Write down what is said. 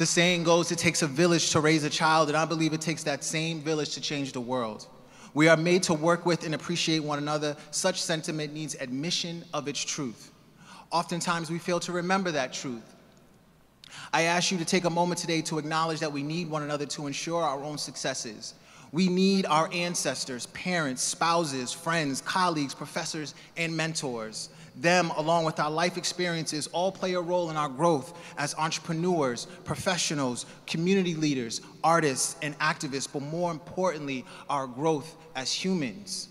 The saying goes, it takes a village to raise a child, and I believe it takes that same village to change the world. We are made to work with and appreciate one another. Such sentiment needs admission of its truth. Oftentimes, we fail to remember that truth. I ask you to take a moment today to acknowledge that we need one another to ensure our own successes. We need our ancestors, parents, spouses, friends, colleagues, professors, and mentors. Them, along with our life experiences, all play a role in our growth as entrepreneurs, professionals, community leaders, artists, and activists, but more importantly, our growth as humans.